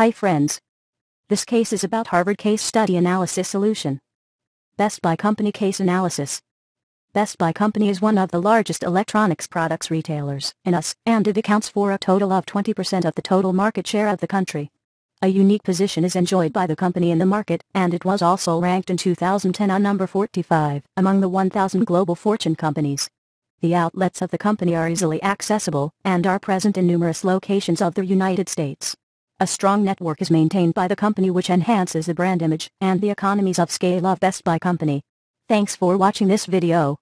Hi friends. This case is about Harvard Case Study Analysis Solution. Best Buy Company Case Analysis. Best Buy Company is one of the largest electronics products retailers in US, and it accounts for a total of 20% of the total market share of the country. A unique position is enjoyed by the company in the market, and it was also ranked in 2010 on number 45 among the 1,000 global fortune companies. The outlets of the company are easily accessible and are present in numerous locations of the United States. A strong network is maintained by the company which enhances the brand image and the economies of scale of Best Buy Company. Thanks for watching this video.